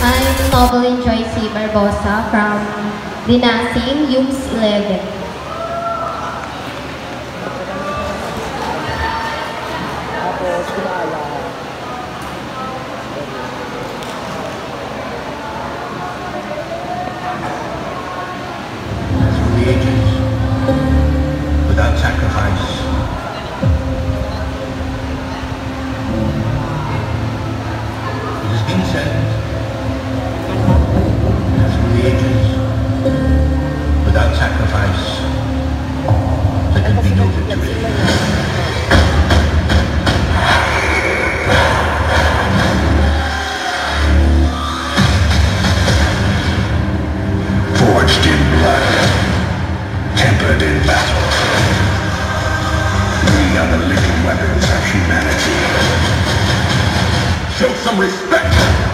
Novelyn Joyce C. Barbosa from Dinasing, Youths 11. Tapos, through the ages, without sacrifice. It has been said, tempered in battle. We are the living weapons of humanity. Show some respect!